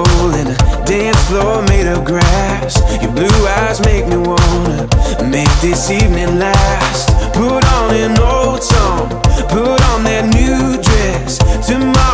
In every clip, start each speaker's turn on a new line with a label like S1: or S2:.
S1: and a dance floor made of grass. Your blue eyes make me wanna make this evening last. Put on an old song, put on that new dress. Tomorrow's coming.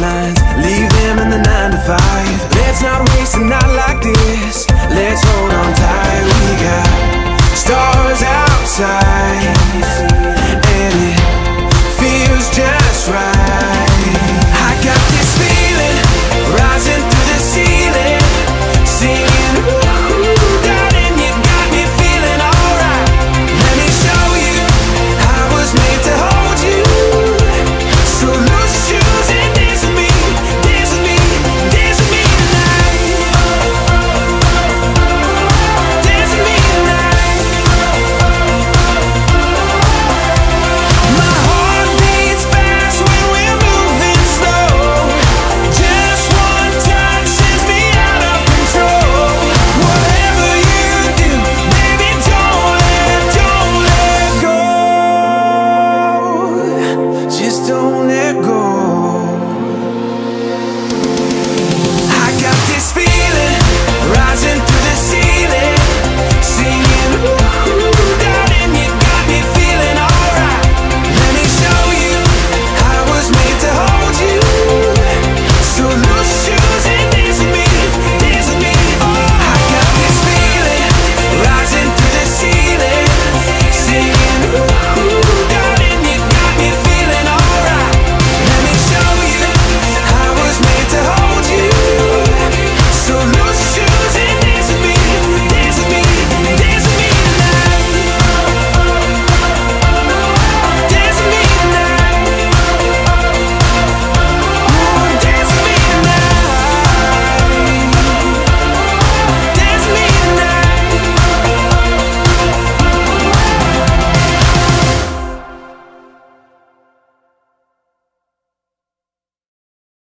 S1: deadlines Leave them in the 9 to 5 Let's not waste a night like this. Let's hold on tight. We got stars outside.